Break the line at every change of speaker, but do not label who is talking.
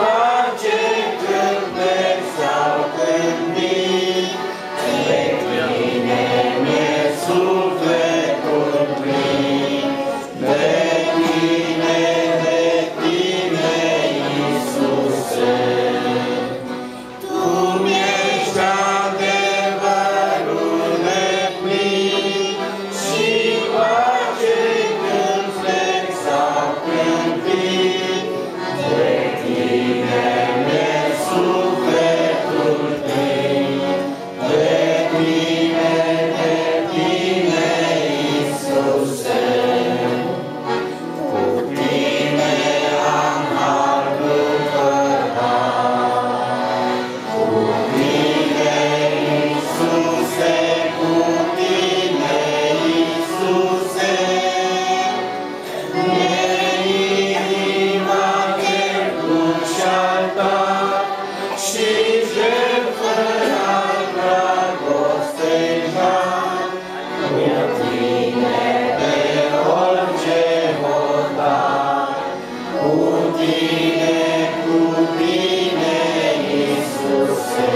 마 Cu tine, cu tine, Iisuse,